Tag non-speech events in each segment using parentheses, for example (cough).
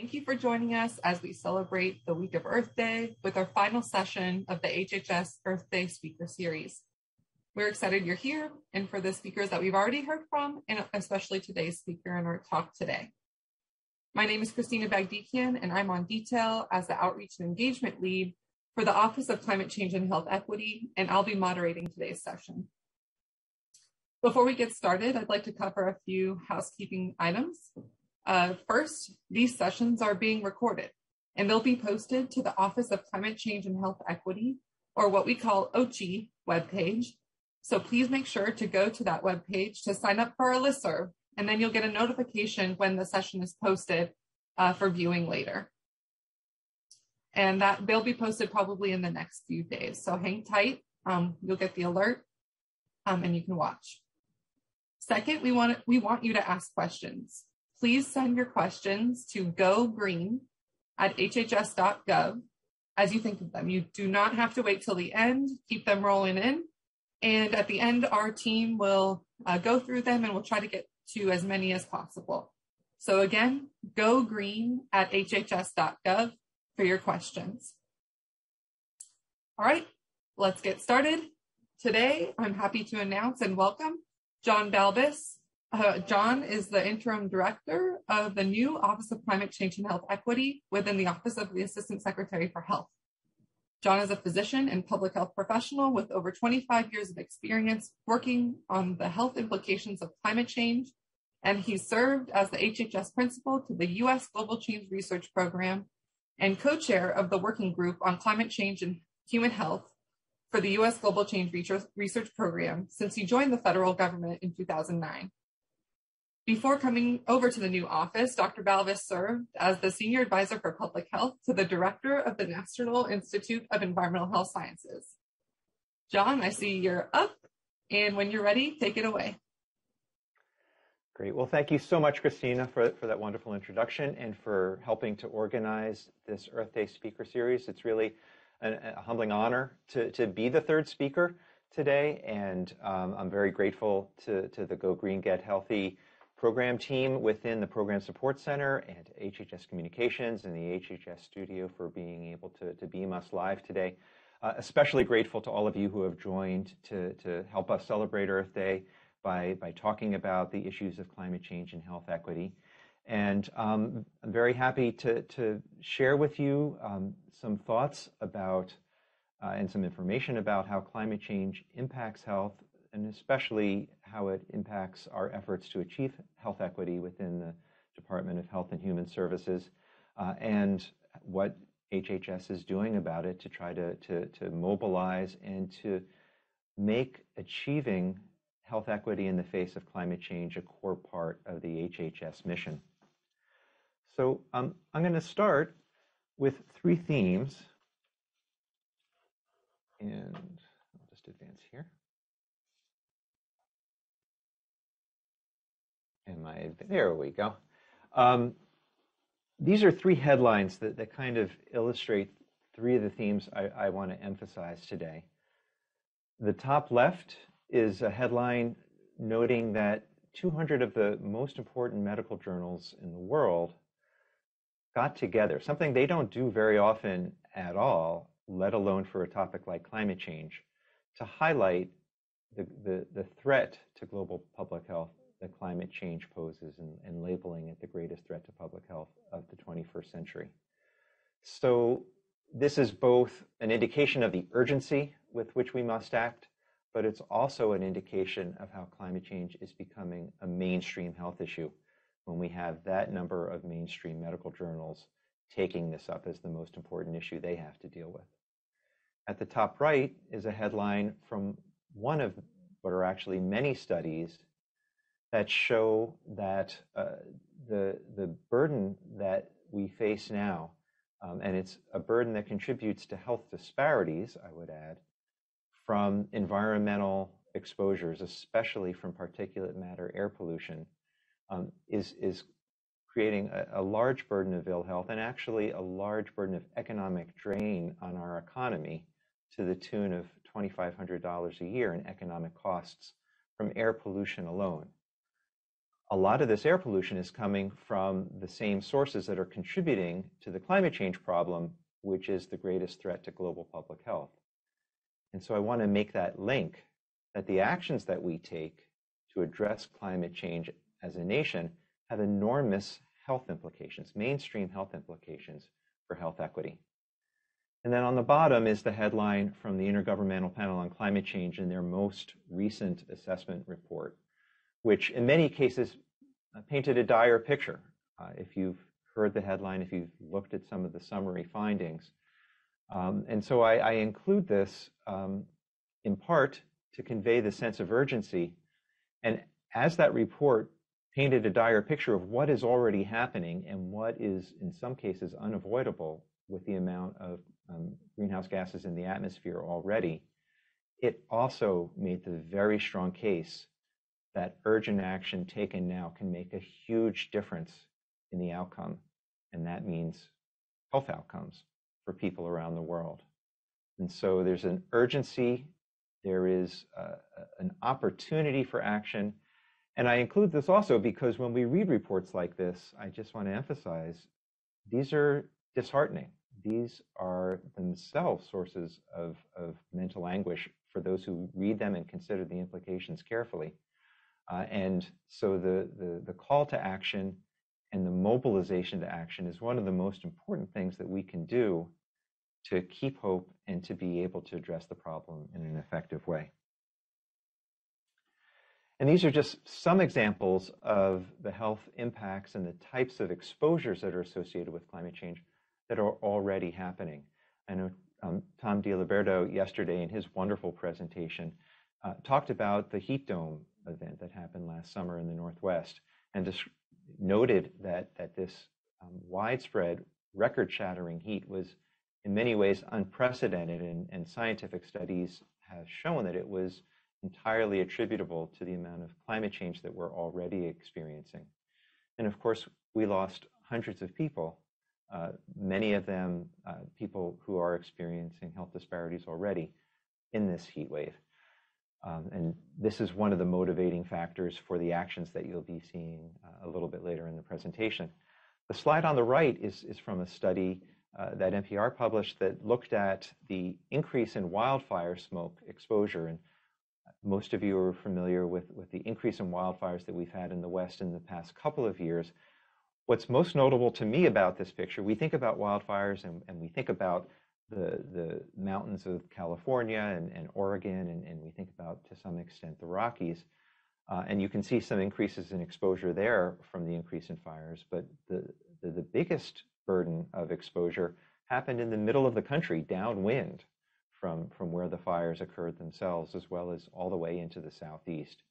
Thank you for joining us as we celebrate the week of Earth Day with our final session of the HHS Earth Day Speaker Series. We're excited you're here and for the speakers that we've already heard from, and especially today's speaker in our talk today. My name is Christina Bagdikian, and I'm on detail as the Outreach and Engagement Lead for the Office of Climate Change and Health Equity, and I'll be moderating today's session. Before we get started, I'd like to cover a few housekeeping items. Uh, first, these sessions are being recorded and they'll be posted to the Office of Climate Change and Health Equity, or what we call OCHE webpage. So please make sure to go to that webpage to sign up for our listserv, and then you'll get a notification when the session is posted uh, for viewing later. And that they'll be posted probably in the next few days. So hang tight. Um, you'll get the alert um, and you can watch. Second, we want, we want you to ask questions please send your questions to gogreen at hhs.gov as you think of them. You do not have to wait till the end. Keep them rolling in. And at the end, our team will uh, go through them and we'll try to get to as many as possible. So again, go green at hhs.gov for your questions. All right, let's get started. Today, I'm happy to announce and welcome John Balbus, uh, John is the interim director of the new Office of Climate Change and Health Equity within the Office of the Assistant Secretary for Health. John is a physician and public health professional with over 25 years of experience working on the health implications of climate change, and he served as the HHS principal to the U.S. Global Change Research Program and co-chair of the Working Group on Climate Change and Human Health for the U.S. Global Change Research Program since he joined the federal government in 2009. Before coming over to the new office, Dr. Balbus served as the Senior Advisor for Public Health to the Director of the National Institute of Environmental Health Sciences. John, I see you're up, and when you're ready, take it away. Great. Well, thank you so much, Christina, for, for that wonderful introduction and for helping to organize this Earth Day speaker series. It's really a, a humbling honor to, to be the third speaker today, and um, I'm very grateful to, to the Go Green Get Healthy program team within the Program Support Center and HHS Communications and the HHS Studio for being able to, to beam us live today. Uh, especially grateful to all of you who have joined to, to help us celebrate Earth Day by, by talking about the issues of climate change and health equity. And um, I'm very happy to, to share with you um, some thoughts about uh, and some information about how climate change impacts health and especially how it impacts our efforts to achieve health equity within the Department of Health and Human Services, uh, and what HHS is doing about it to try to, to, to mobilize and to make achieving health equity in the face of climate change a core part of the HHS mission. So um, I'm going to start with three themes. And I'll just advance here. There we go. Um, these are three headlines that, that kind of illustrate three of the themes I, I want to emphasize today. The top left is a headline noting that 200 of the most important medical journals in the world got together, something they don't do very often at all, let alone for a topic like climate change, to highlight the, the, the threat to global public health that climate change poses and, and labeling it the greatest threat to public health of the 21st century. So this is both an indication of the urgency with which we must act, but it's also an indication of how climate change is becoming a mainstream health issue when we have that number of mainstream medical journals taking this up as the most important issue they have to deal with. At the top right is a headline from one of what are actually many studies that show that uh, the, the burden that we face now, um, and it's a burden that contributes to health disparities, I would add, from environmental exposures, especially from particulate matter air pollution, um, is, is creating a, a, large burden of ill health and actually a large burden of economic drain on our economy to the tune of $2,500 a year in economic costs from air pollution alone a lot of this air pollution is coming from the same sources that are contributing to the climate change problem, which is the greatest threat to global public health. And so I want to make that link that the actions that we take to address climate change as a nation have enormous health implications, mainstream health implications for health equity. And then on the bottom is the headline from the Intergovernmental Panel on Climate Change in their most recent assessment report, which in many cases uh, painted a dire picture. Uh, if you've heard the headline, if you've looked at some of the summary findings. Um, and so I, I include this um, in part to convey the sense of urgency. And as that report painted a dire picture of what is already happening and what is, in some cases, unavoidable with the amount of um, greenhouse gases in the atmosphere already, it also made the very strong case that urgent action taken now can make a huge difference in the outcome. And that means health outcomes for people around the world. And so there's an urgency, there is uh, an opportunity for action. And I include this also because when we read reports like this, I just want to emphasize these are disheartening. These are themselves sources of, of mental anguish for those who read them and consider the implications carefully. Uh, and so the, the, the call to action and the mobilization to action is one of the most important things that we can do to keep hope and to be able to address the problem in an effective way. And these are just some examples of the health impacts and the types of exposures that are associated with climate change that are already happening. I know um, Tom DiLiberto yesterday in his wonderful presentation uh, talked about the heat dome event that happened last summer in the Northwest and just noted that, that this um, widespread record shattering heat was in many ways unprecedented and, and scientific studies have shown that it was entirely attributable to the amount of climate change that we're already experiencing. And of course, we lost hundreds of people, uh, many of them uh, people who are experiencing health disparities already in this heat wave. Um, and this is one of the motivating factors for the actions that you'll be seeing uh, a little bit later in the presentation. The slide on the right is, from a study uh, that NPR published that looked at the increase in wildfire smoke exposure. And most of you are familiar with, the increase in wildfires that we've had in the West in the past couple of years. What's most notable to me about this picture, we think about wildfires and we think about the, the mountains of California and, and Oregon, and, and, we think about to some extent the Rockies. Uh, and you can see some increases in exposure there from the increase in fires. But the, the, the biggest burden of exposure happened in the middle of the country, downwind from, from where the fires occurred themselves, as well as all the way into the southeast.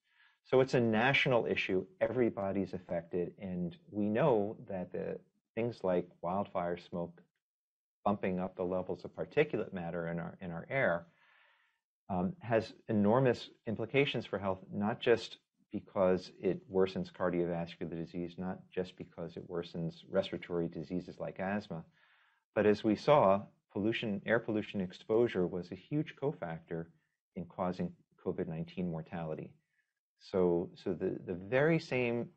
So it's a national issue. Everybody's affected. And we know that the things like wildfire smoke bumping up the levels of particulate matter in our in our air um, has enormous implications for health, not just because it worsens cardiovascular disease, not just because it worsens respiratory diseases like asthma, but as we saw, pollution, air pollution exposure was a huge cofactor in causing COVID-19 mortality. So, so the, the very same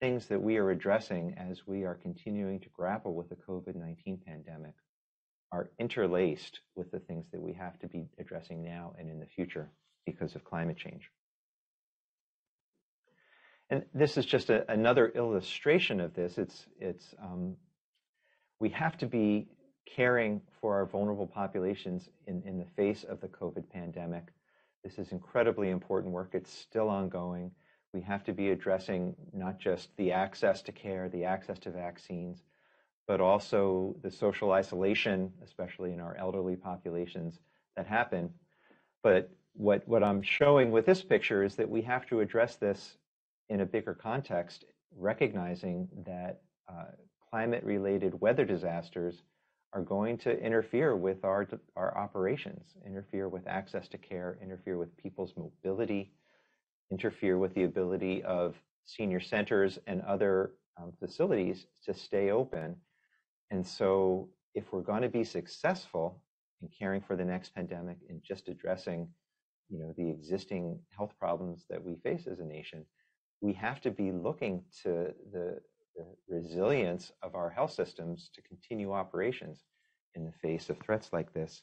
things that we are addressing as we are continuing to grapple with the COVID-19 pandemic are interlaced with the things that we have to be addressing now and in the future because of climate change. And this is just a, another illustration of this. It's, it's, um, we have to be caring for our vulnerable populations in, in the face of the COVID pandemic. This is incredibly important work. It's still ongoing. We have to be addressing not just the access to care, the access to vaccines, but also the social isolation, especially in our elderly populations, that happen. But what, what I'm showing with this picture is that we have to address this in a bigger context, recognizing that uh, climate-related weather disasters are going to interfere with our, our operations, interfere with access to care, interfere with people's mobility, interfere with the ability of senior centers and other um, facilities to stay open and so if we're going to be successful in caring for the next pandemic and just addressing, you know, the existing health problems that we face as a nation, we have to be looking to the, the resilience of our health systems to continue operations in the face of threats like this.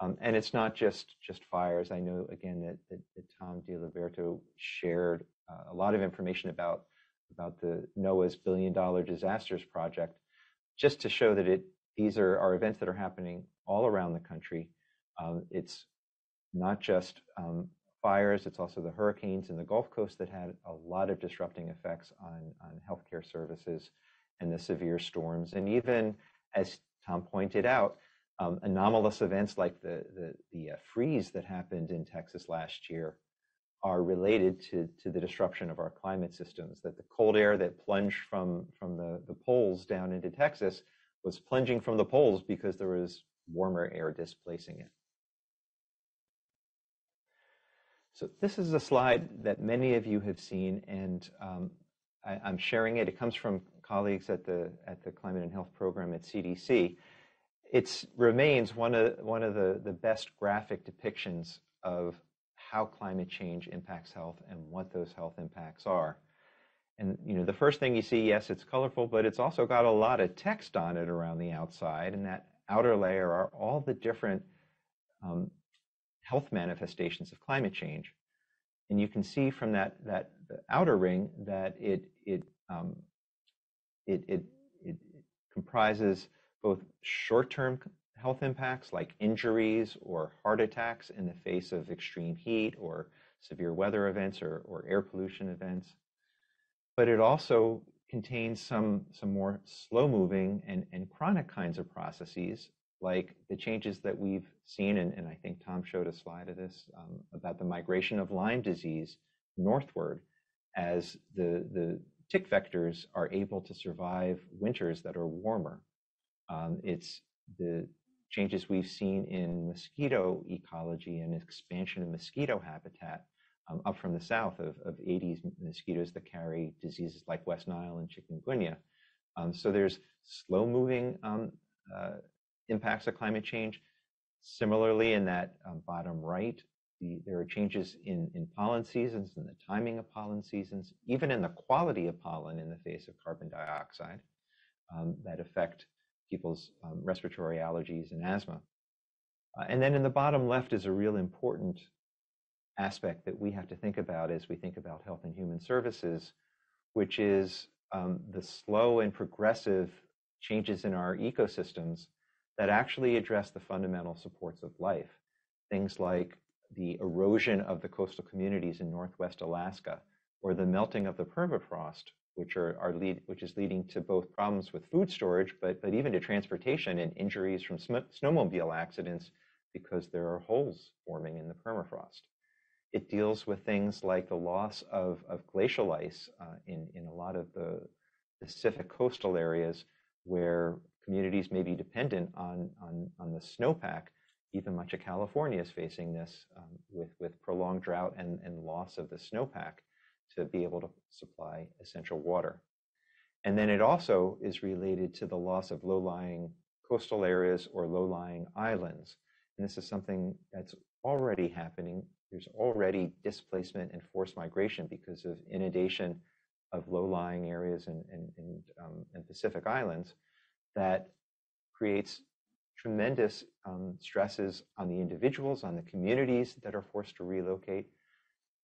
Um, and it's not just just fires. I know again that, that, that Tom DiLiberto shared uh, a lot of information about about the NOAA's billion dollar disasters project, just to show that it these are, are events that are happening all around the country. Um, it's not just um, fires, it's also the hurricanes in the Gulf Coast that had a lot of disrupting effects on, on healthcare services and the severe storms. And even, as Tom pointed out, um, anomalous events like the, the, the uh, freeze that happened in Texas last year are related to, to the disruption of our climate systems. That the cold air that plunged from, from the, the poles down into Texas was plunging from the poles because there was warmer air displacing it. So this is a slide that many of you have seen, and um, I, am sharing it. It comes from colleagues at the at the Climate and Health Program at CDC. It remains one of one of the, the best graphic depictions of how climate change impacts health and what those health impacts are. And you know, the first thing you see, yes, it's colorful, but it's also got a lot of text on it around the outside, and that outer layer are all the different um, health manifestations of climate change. And you can see from that that outer ring that it it um, it, it, it comprises both short-term health impacts like injuries or heart attacks in the face of extreme heat or severe weather events or, or air pollution events. But it also contains some, some more slow moving and, and chronic kinds of processes like the changes that we've seen, and, and I think Tom showed a slide of this um, about the migration of Lyme disease northward as the, the tick vectors are able to survive winters that are warmer. Um, it's the changes we've seen in mosquito ecology and expansion of mosquito habitat um, up from the south of, of Aedes mosquitoes that carry diseases like West Nile and chikungunya. Um, so there's slow moving um, uh, impacts of climate change. Similarly, in that bottom right, the, there are changes in, in pollen seasons and the timing of pollen seasons, even in the quality of pollen in the face of carbon dioxide that affect people's um, respiratory allergies and asthma. Uh, and then in the bottom left is a real important aspect that we have to think about as we think about health and human services, which is um, the slow and progressive changes in our ecosystems that actually address the fundamental supports of life. Things like the erosion of the coastal communities in Northwest Alaska or the melting of the permafrost, which are, are lead, which is leading to both problems with food storage, but, but even to transportation and injuries from sm- snowmobile accidents because there are holes forming in the permafrost. It deals with things like the loss of, of glacial ice uh, in, in a lot of the Pacific coastal areas where communities may be dependent on, on, on the snowpack. Even much of California is facing this um, with, with prolonged drought and, and loss of the snowpack to be able to supply essential water. And then it also is related to the loss of low-lying coastal areas or low-lying islands. And this is something that's already happening. There's already displacement and forced migration because of inundation of low-lying areas and, and, and, um, and Pacific islands that creates tremendous um, stresses on the individuals, on the communities that are forced to relocate,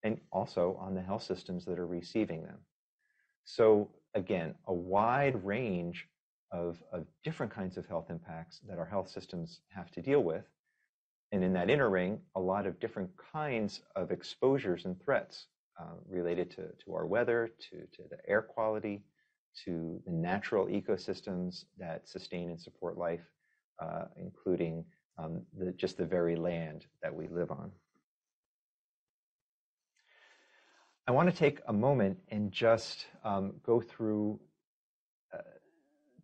and also on the health systems that are receiving them. So, again, a wide range of, of different kinds of health impacts that our health systems have to deal with. And in that inner ring, a lot of different kinds of exposures and threats uh, related to, to our weather, to, to the air quality, to the natural ecosystems that sustain and support life, uh, including um, the, just the very land that we live on. I want to take a moment and just um, go through uh,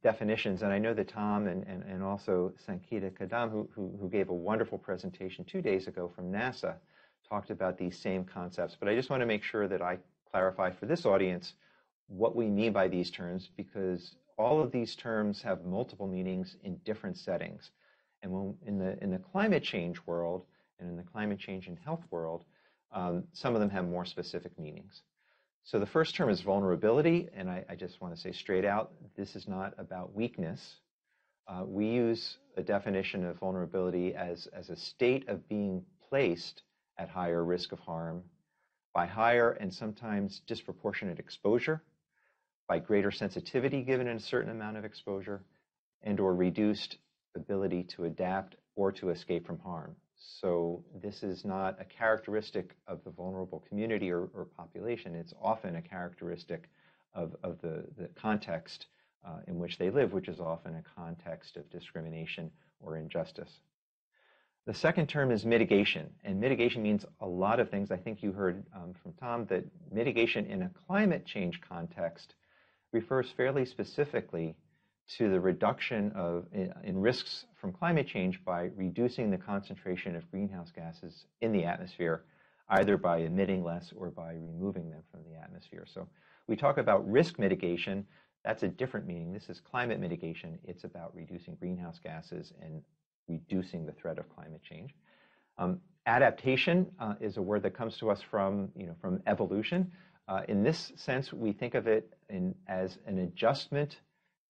definitions. And I know that Tom and, and, and also Sangeeta Kadam, who, who, who, gave a wonderful presentation two days ago from NASA, talked about these same concepts. But I just want to make sure that I clarify for this audience what we mean by these terms because all of these terms have multiple meanings in different settings. And when, in, the, in the climate change world and in the climate change and health world, um, some of them have more specific meanings. So the first term is vulnerability, and I, I just want to say straight out, this is not about weakness. Uh, we use a definition of vulnerability as, as a state of being placed at higher risk of harm by higher and sometimes disproportionate exposure, by greater sensitivity given a certain amount of exposure, and or reduced ability to adapt or to escape from harm. So this is not a characteristic of the vulnerable community or, or population. It's often a characteristic of, of the, the context uh, in which they live, which is often a context of discrimination or injustice. The second term is mitigation, and mitigation means a lot of things. I think you heard um, from Tom that mitigation in a climate change context refers fairly specifically to the reduction of in, in risks from climate change by reducing the concentration of greenhouse gases in the atmosphere, either by emitting less or by removing them from the atmosphere. So we talk about risk mitigation. That's a different meaning. This is climate mitigation. It's about reducing greenhouse gases and reducing the threat of climate change. Um, adaptation uh, is a word that comes to us from, you know, from evolution. Uh, in this sense, we think of it in, as an adjustment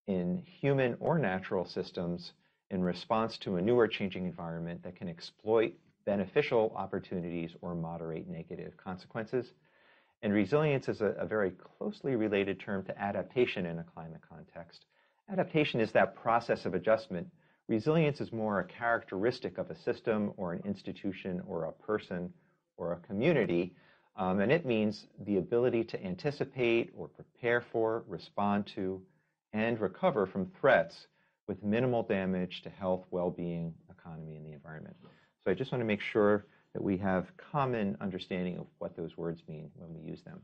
in human or natural systems in response to a new or changing environment that can exploit beneficial opportunities or moderate negative consequences. And resilience is a, a very closely related term to adaptation in a climate context. Adaptation is that process of adjustment Resilience is more a characteristic of a system or an institution or a person or a community. Um, and it means the ability to anticipate or prepare for, respond to, and recover from threats with minimal damage to health, well-being, economy, and the environment. So I just want to make sure that we have common understanding of what those words mean when we use them.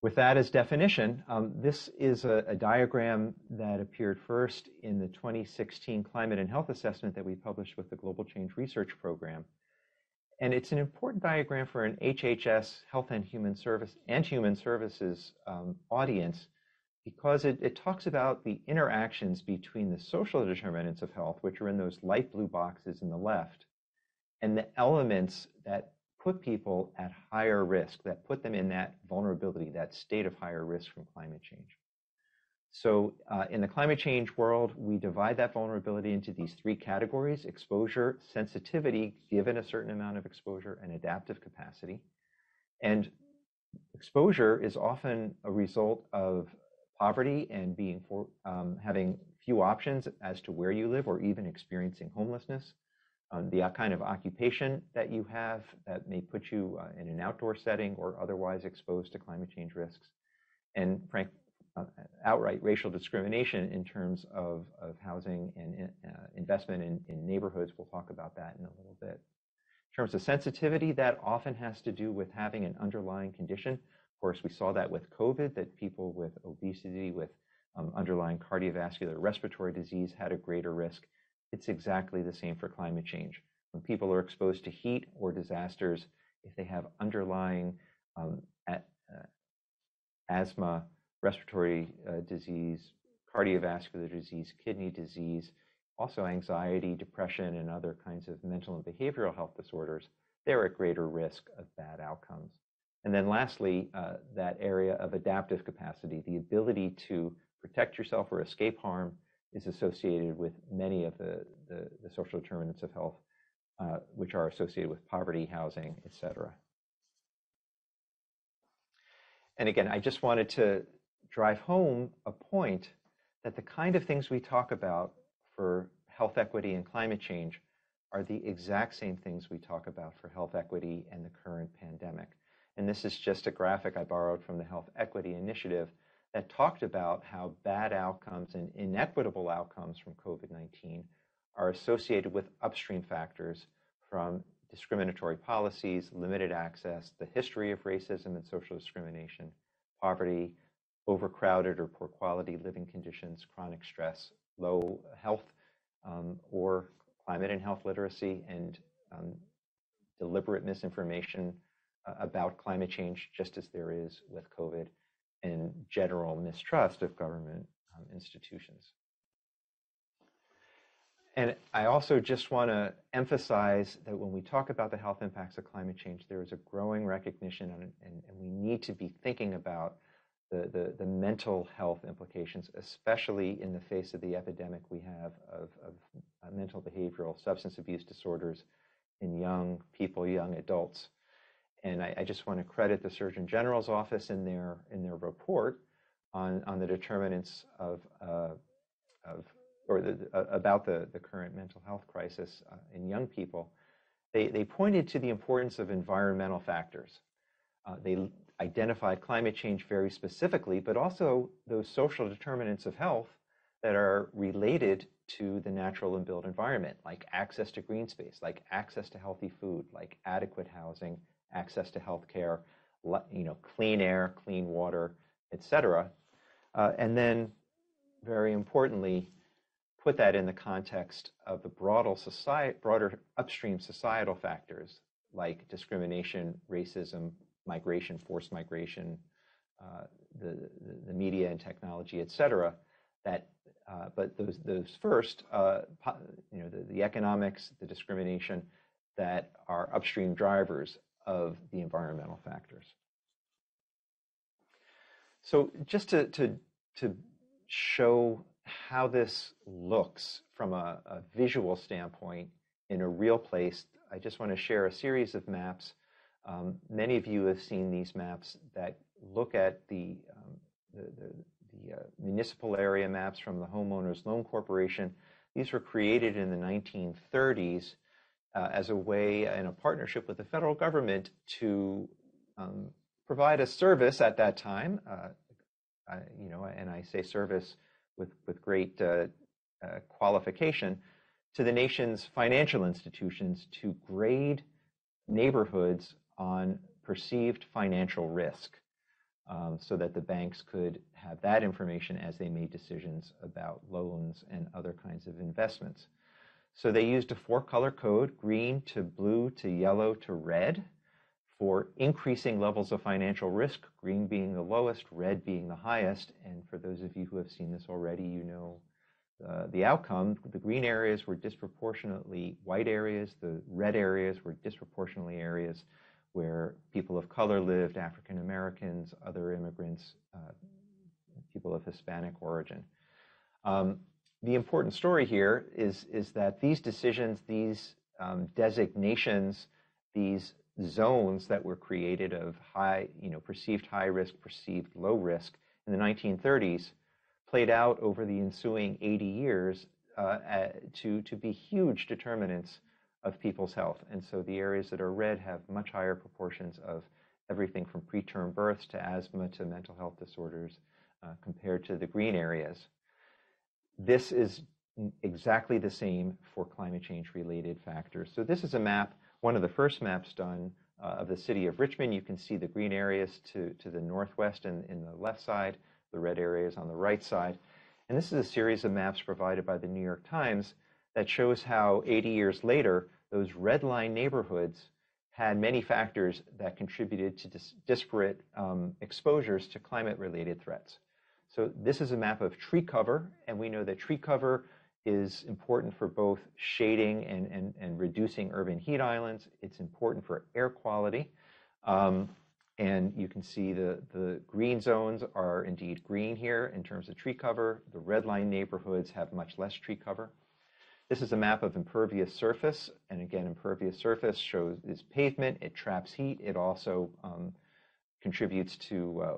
With that as definition, um, this is a, a, diagram that appeared first in the 2016 Climate and Health Assessment that we published with the Global Change Research Program. And it's an important diagram for an HHS Health and Human Service and Human Services um, audience because it, it talks about the interactions between the social determinants of health, which are in those light blue boxes in the left, and the elements that put people at higher risk, that put them in that vulnerability, that state of higher risk from climate change. So uh, in the climate change world, we divide that vulnerability into these three categories, exposure, sensitivity, given a certain amount of exposure, and adaptive capacity. And exposure is often a result of poverty and being for, um, having few options as to where you live or even experiencing homelessness um, the kind of occupation that you have that may put you uh, in an outdoor setting or otherwise exposed to climate change risks, and frank, uh, outright racial discrimination in terms of, of housing and uh, investment in, in neighborhoods. We'll talk about that in a little bit. In terms of sensitivity, that often has to do with having an underlying condition. Of course, we saw that with COVID, that people with obesity, with um, underlying cardiovascular respiratory disease had a greater risk it's exactly the same for climate change. When people are exposed to heat or disasters, if they have underlying um, uh, asthma, respiratory uh, disease, cardiovascular disease, kidney disease, also anxiety, depression, and other kinds of mental and behavioral health disorders, they're at greater risk of bad outcomes. And then lastly, uh, that area of adaptive capacity, the ability to protect yourself or escape harm is associated with many of the, the, the social determinants of health, uh, which are associated with poverty, housing, et cetera. And again, I just wanted to drive home a point that the kind of things we talk about for health equity and climate change are the exact same things we talk about for health equity and the current pandemic. And this is just a graphic I borrowed from the Health Equity Initiative that talked about how bad outcomes and inequitable outcomes from COVID 19 are associated with upstream factors from discriminatory policies, limited access, the history of racism and social discrimination, poverty, overcrowded or poor quality living conditions, chronic stress, low health um, or climate and health literacy, and um, deliberate misinformation about climate change, just as there is with COVID, and general mistrust of government um, institutions. And I also just want to emphasize that when we talk about the health impacts of climate change, there is a growing recognition, and, and, and we need to be thinking about the, the, the, mental health implications, especially in the face of the epidemic we have of, of uh, mental behavioral substance abuse disorders in young people, young adults. And I, I, just want to credit the Surgeon General's office in their in their report on, on the determinants of, uh, of or the, uh, about the, the current mental health crisis uh, in young people. They, they pointed to the importance of environmental factors. Uh, they identified climate change very specifically, but also those social determinants of health that are related to the natural and built environment, like access to green space, like access to healthy food, like adequate housing, access to health care, you know, clean air, clean water, etc. Uh, and then, very importantly, put that in the context of the broader, society, broader upstream societal factors like discrimination, racism, migration, forced migration, uh, the, the, the, media and technology, et cetera, that, uh, but those, those first, uh, you know, the, the economics, the discrimination that are upstream drivers of the environmental factors. So just to, to, to show how this looks from a, a, visual standpoint in a real place, I just want to share a series of maps um, many of you have seen these maps that look at the, um, the, the, the uh, municipal area maps from the Homeowners Loan Corporation. These were created in the 1930s uh, as a way, in a partnership with the federal government, to um, provide a service at that time. Uh, I, you know, and I say service with with great uh, uh, qualification to the nation's financial institutions to grade neighborhoods on perceived financial risk um, so that the banks could have that information as they made decisions about loans and other kinds of investments. So they used a four color code green to blue to yellow to red for increasing levels of financial risk, green being the lowest, red being the highest. And for those of you who have seen this already, you know uh, the outcome. The green areas were disproportionately white areas, the red areas were disproportionately areas where people of color lived, African Americans, other immigrants, uh, people of Hispanic origin. Um, the important story here is, is that these decisions, these um, designations, these zones that were created of high, you know, perceived high risk, perceived low risk in the 1930s played out over the ensuing 80 years uh, to, to be huge determinants of people's health. And so the areas that are red have much higher proportions of everything from preterm births to asthma to mental health disorders uh, compared to the green areas. This is exactly the same for climate change related factors. So this is a map, one of the first maps done uh, of the city of Richmond. You can see the green areas to, to the northwest and in the left side, the red areas on the right side. And this is a series of maps provided by the New York Times that shows how 80 years later, those red line neighborhoods had many factors that contributed to dis disparate um, exposures to climate related threats. So this is a map of tree cover, and we know that tree cover is important for both shading and, and, and reducing urban heat islands. It's important for air quality. Um, and you can see the, the green zones are indeed green here in terms of tree cover. The red line neighborhoods have much less tree cover. This is a map of impervious surface. And again, impervious surface shows is pavement. It traps heat. It also um, contributes to uh,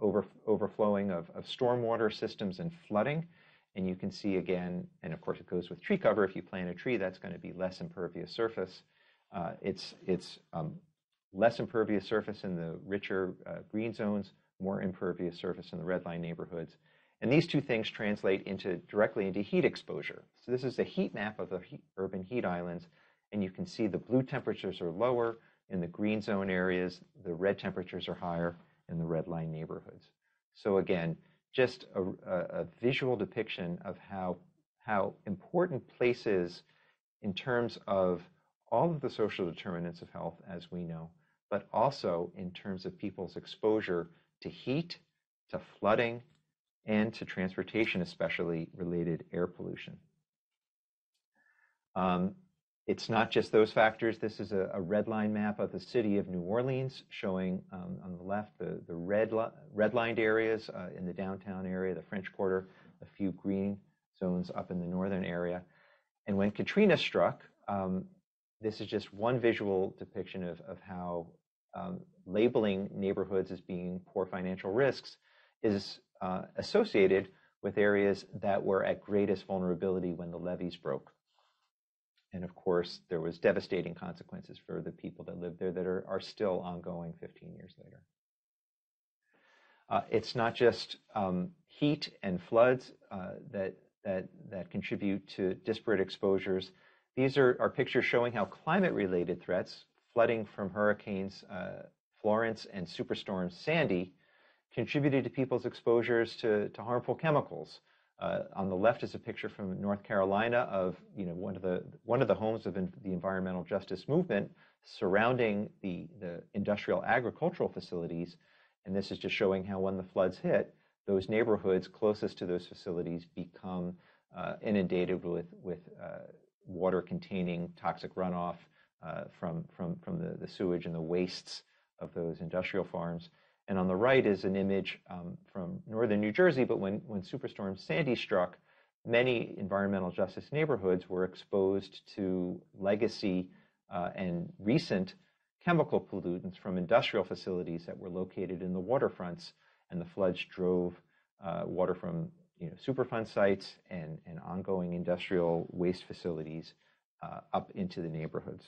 over, overflowing of, of stormwater systems and flooding. And you can see again, and of course it goes with tree cover. If you plant a tree, that's going to be less impervious surface. Uh, it's it's um, less impervious surface in the richer uh, green zones, more impervious surface in the red line neighborhoods. And these two things translate into directly into heat exposure. So this is a heat map of the urban heat islands, and you can see the blue temperatures are lower in the green zone areas, the red temperatures are higher in the red line neighborhoods. So again, just a, a, visual depiction of how, how important place is in terms of all of the social determinants of health as we know, but also in terms of people's exposure to heat, to flooding, and to transportation, especially related air pollution. Um, it's not just those factors. This is a, red line map of the city of New Orleans showing um, on the left the, the red, li- redlined areas uh, in the downtown area, the French Quarter, a few green zones up in the northern area. And when Katrina struck, um, this is just one visual depiction of, of how um, labeling neighborhoods as being poor financial risks is uh, associated with areas that were at greatest vulnerability when the levees broke. And of course, there was devastating consequences for the people that lived there that are, are still ongoing 15 years later. Uh, it's not just um, heat and floods uh, that, that, that contribute to disparate exposures. These are, are pictures showing how climate-related threats, flooding from hurricanes uh, Florence and Superstorm Sandy, contributed to people's exposures to, to harmful chemicals, uh, on the left is a picture from North Carolina of you know one of the one of the homes of the environmental justice movement surrounding the the industrial agricultural facilities, and this is just showing how when the floods hit, those neighborhoods closest to those facilities become uh, inundated with with uh, water containing toxic runoff uh, from from from the, the sewage and the wastes of those industrial farms. And on the right is an image um, from northern New Jersey, but when, when Superstorm Sandy struck, many environmental justice neighborhoods were exposed to legacy uh, and recent chemical pollutants from industrial facilities that were located in the waterfronts, and the floods drove uh, water from you know, Superfund sites and, and ongoing industrial waste facilities uh, up into the neighborhoods.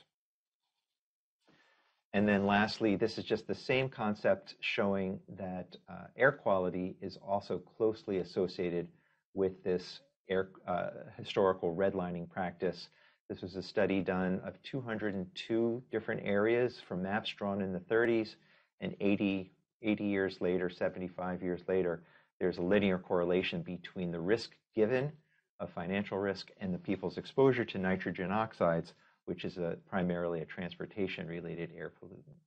And then lastly, this is just the same concept showing that uh, air quality is also closely associated with this air, uh, historical redlining practice. This was a study done of 202 different areas from maps drawn in the 30s and 80, 80 years later, 75 years later, there's a linear correlation between the risk given of financial risk and the people's exposure to nitrogen oxides which is a, primarily a transportation-related air pollutant.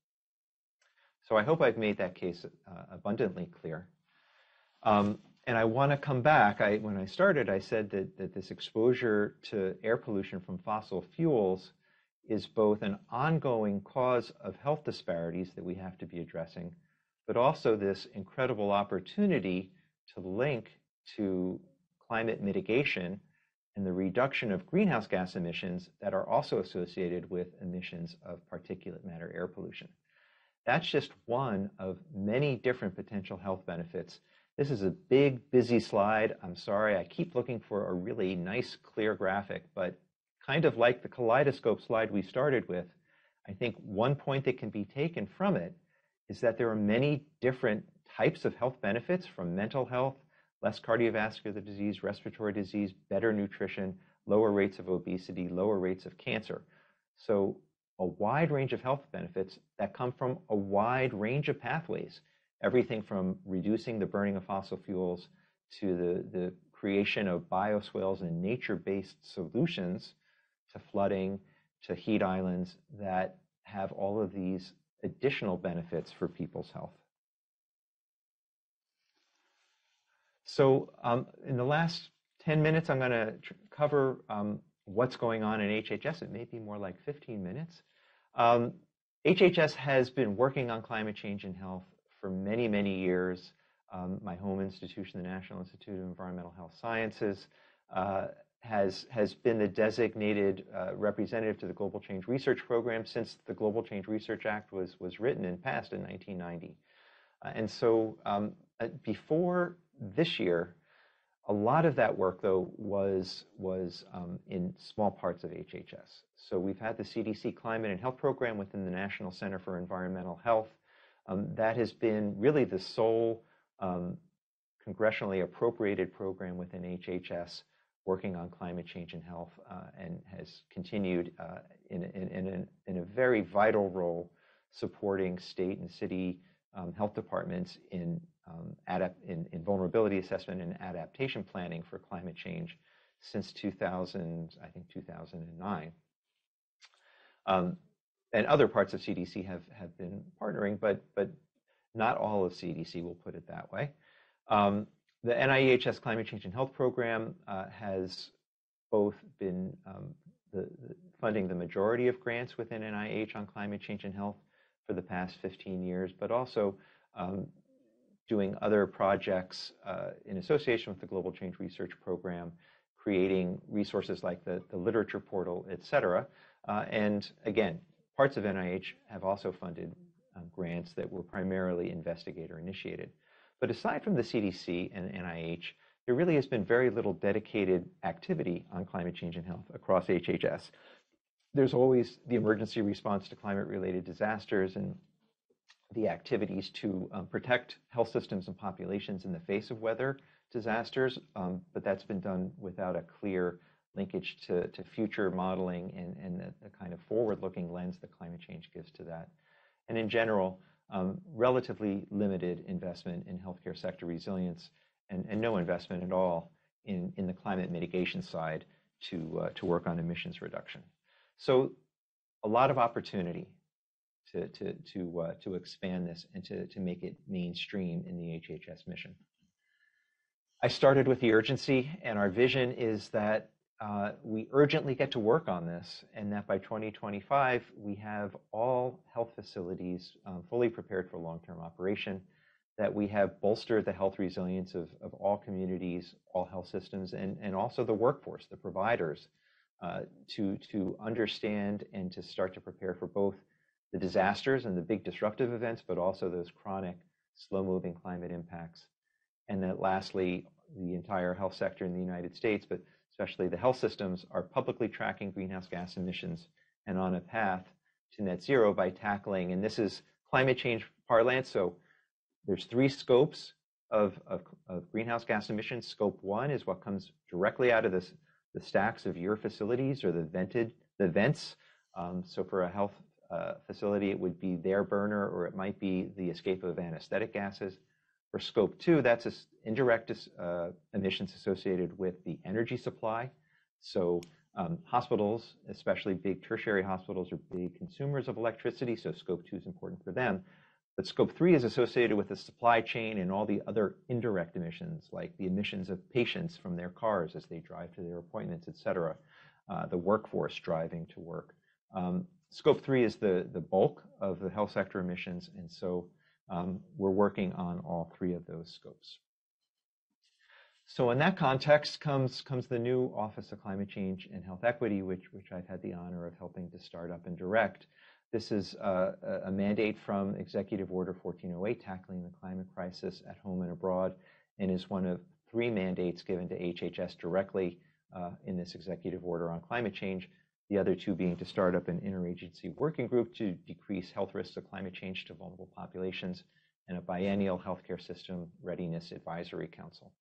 So I hope I've made that case uh, abundantly clear. Um, and I want to come back. I, when I started, I said that, that this exposure to air pollution from fossil fuels is both an ongoing cause of health disparities that we have to be addressing, but also this incredible opportunity to link to climate mitigation and the reduction of greenhouse gas emissions that are also associated with emissions of particulate matter air pollution. That's just one of many different potential health benefits. This is a big, busy slide. I'm sorry, I keep looking for a really nice, clear graphic, but kind of like the kaleidoscope slide we started with, I think one point that can be taken from it is that there are many different types of health benefits from mental health less cardiovascular disease, respiratory disease, better nutrition, lower rates of obesity, lower rates of cancer. So a wide range of health benefits that come from a wide range of pathways, everything from reducing the burning of fossil fuels to the, the creation of bioswales and nature-based solutions to flooding, to heat islands that have all of these additional benefits for people's health. So um, in the last 10 minutes, I'm going to cover um, what's going on in HHS. It may be more like 15 minutes. Um, HHS has been working on climate change and health for many, many years. Um, my home institution, the National Institute of Environmental Health Sciences, uh, has, has been the designated uh, representative to the Global Change Research Program since the Global Change Research Act was, was written and passed in 1990. Uh, and so um, uh, before this year, a lot of that work, though, was, was um, in small parts of HHS. So we've had the CDC Climate and Health Program within the National Center for Environmental Health. Um, that has been really the sole um, congressionally appropriated program within HHS working on climate change and health uh, and has continued uh, in, a, very vital role supporting state and city health departments in um, in, in, vulnerability assessment and adaptation planning for climate change since 2000, I think 2009. Um, and other parts of CDC have, have been partnering, but, but not all of CDC, we'll put it that way. Um, the NIEHS Climate Change and Health Program uh, has both been um, the, funding the majority of grants within NIH on climate change and health for the past 15 years, but also um, doing other projects uh, in association with the Global Change Research Program, creating resources like the, the literature portal, et cetera. Uh, and again, parts of NIH have also funded um, grants that were primarily investigator initiated. But aside from the CDC and NIH, there really has been very little dedicated activity on climate change and health across HHS. There's always the emergency response to climate related disasters and the activities to um, protect health systems and populations in the face of weather disasters, um, but that's been done without a clear linkage to, to future modeling and, and the, the, kind of forward-looking lens that climate change gives to that. And in general, um, relatively limited investment in healthcare sector resilience and, and no investment at all in, in the climate mitigation side to, uh, to work on emissions reduction. So a lot of opportunity to, to, to, uh, to expand this and to, to make it mainstream in the HHS mission. I started with the urgency, and our vision is that uh, we urgently get to work on this, and that by 2025 we have all health facilities um, fully prepared for long-term operation, that we have bolstered the health resilience of, of all communities, all health systems, and, and also the workforce, the providers, uh, to, to understand and to start to prepare for both the disasters and the big disruptive events, but also those chronic, slow-moving climate impacts. And that lastly, the entire health sector in the United States, but especially the health systems, are publicly tracking greenhouse gas emissions and on a path to net zero by tackling, and this is climate change parlance, so there's three scopes of, of, of greenhouse gas emissions. Scope one is what comes directly out of this, the stacks of your facilities or the vented, the vents. Um, so for a health uh, facility, it would be their burner, or it might be the escape of anesthetic gases. For scope two, that's indirect uh, emissions associated with the energy supply. So um, hospitals, especially big tertiary hospitals, are big consumers of electricity, so scope two is important for them. But scope three is associated with the supply chain and all the other indirect emissions, like the emissions of patients from their cars as they drive to their appointments, et cetera, uh, the workforce driving to work. Um, Scope three is the, the bulk of the health sector emissions, and so um, we're working on all three of those scopes. So in that context comes, comes the new Office of Climate Change and Health Equity, which, which I've had the honor of helping to start up and direct. This is uh, a mandate from Executive Order 1408, tackling the climate crisis at home and abroad, and is one of three mandates given to HHS directly uh, in this executive order on climate change the other two being to start up an interagency working group to decrease health risks of climate change to vulnerable populations, and a biennial healthcare system readiness advisory council.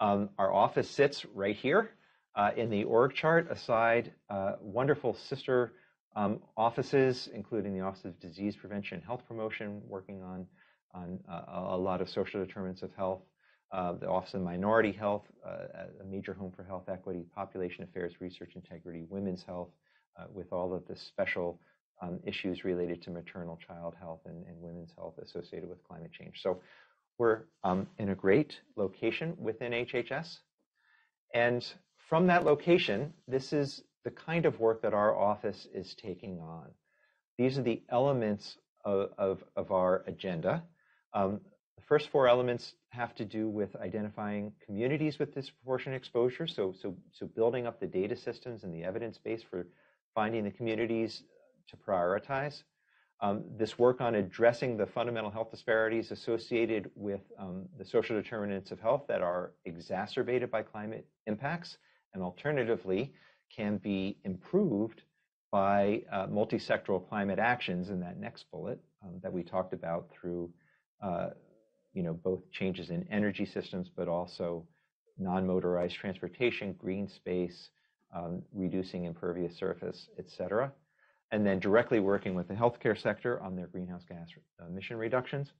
Um, our office sits right here uh, in the org chart aside uh, wonderful sister um, offices, including the Office of Disease Prevention and Health Promotion, working on, on uh, a lot of social determinants of health, the Office of Minority Health, uh, a major home for health equity, population affairs, research integrity, women's health, uh, with all of the special um, issues related to maternal child health and, and, women's health associated with climate change. So we're um, in a great location within HHS. And from that location, this is the kind of work that our office is taking on. These are the elements of, of, of our agenda. Um, the first four elements have to do with identifying communities with disproportionate exposure. So, so, so building up the data systems and the evidence base for finding the communities to prioritize. Um, this work on addressing the fundamental health disparities associated with um, the social determinants of health that are exacerbated by climate impacts, and alternatively can be improved by uh, multi-sectoral climate actions in that next bullet um, that we talked about through uh, you know, both changes in energy systems, but also non-motorized transportation, green space, um, reducing impervious surface, et cetera. And then directly working with the healthcare sector on their greenhouse gas emission reductions.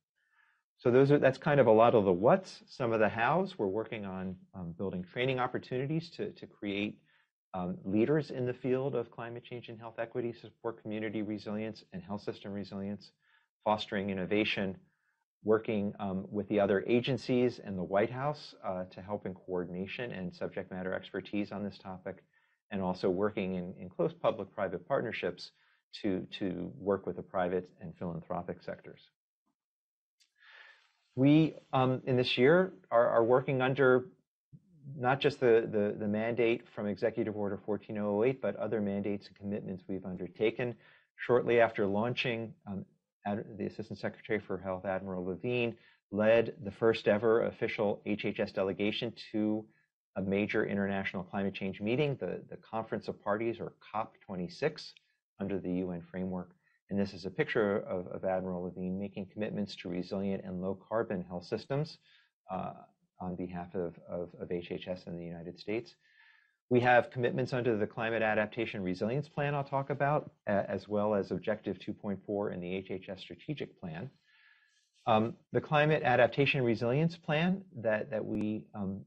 So those are that's kind of a lot of the what's, some of the hows. We're working on um, building training opportunities to, to create um, leaders in the field of climate change and health equity, support community resilience and health system resilience, fostering innovation, working um, with the other agencies and the White House uh, to help in coordination and subject matter expertise on this topic, and also working in, in close public-private partnerships to, to work with the private and philanthropic sectors. We, um, in this year, are, are, working under not just the, the, the, mandate from Executive Order 1408, but other mandates and commitments we've undertaken. Shortly after launching, um, the Assistant Secretary for Health, Admiral Levine, led the first ever official HHS delegation to a major international climate change meeting, the, the Conference of Parties, or COP26, under the UN framework. And this is a picture of, of Admiral Levine making commitments to resilient and low carbon health systems uh, on behalf of, of, of HHS in the United States. We have commitments under the Climate Adaptation Resilience Plan I'll talk about, as well as Objective 2.4 in the HHS Strategic Plan. Um, the Climate Adaptation Resilience Plan that, that we um,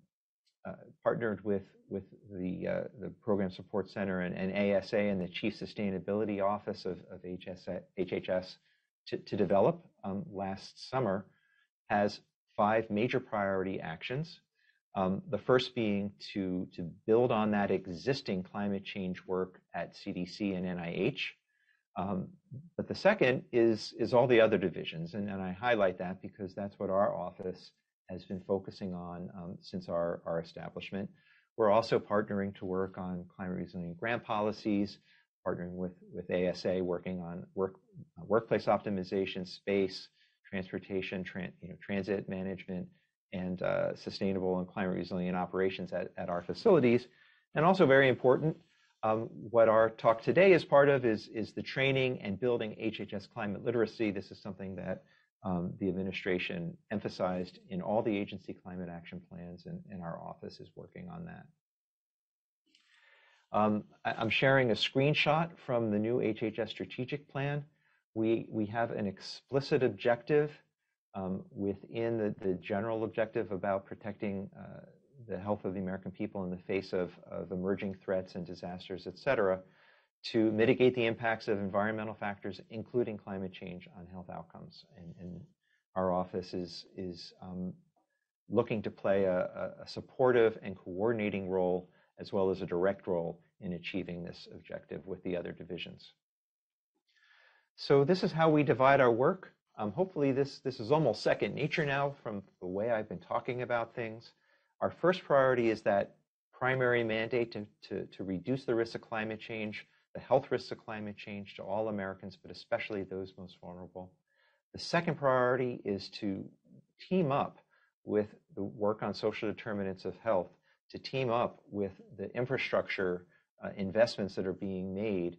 uh, partnered with, with the, uh, the Program Support Center and, ASA and the Chief Sustainability Office of, of HS, HHS to, to develop um, last summer has five major priority actions. Um, the first being to, to build on that existing climate change work at CDC and NIH. Um, but the second is, is all the other divisions, and, and I highlight that because that's what our office has been focusing on um, since our, our establishment. We're also partnering to work on climate resilient grant policies, partnering with, with ASA, working on work, workplace optimization, space, transportation, tran, you know, transit management, and uh, sustainable and climate resilient operations at, at our facilities. And also very important, um, what our talk today is part of is, is the training and building HHS climate literacy. This is something that um, the administration emphasized in all the agency climate action plans, and, and our office is working on that. Um, I, am sharing a screenshot from the new HHS strategic plan. We, we have an explicit objective within the, general objective about protecting uh, the health of the American people in the face of, emerging threats and disasters, et cetera to mitigate the impacts of environmental factors, including climate change, on health outcomes. And, our office is, um, looking to play a, supportive and coordinating role, as well as a direct role in achieving this objective with the other divisions. So this is how we divide our work. Um, hopefully this, this is almost second nature now from the way I've been talking about things. Our first priority is that primary mandate to, to, to reduce the risk of climate change the health risks of climate change to all Americans, but especially those most vulnerable. The second priority is to team up with the work on social determinants of health, to team up with the infrastructure uh, investments that are being made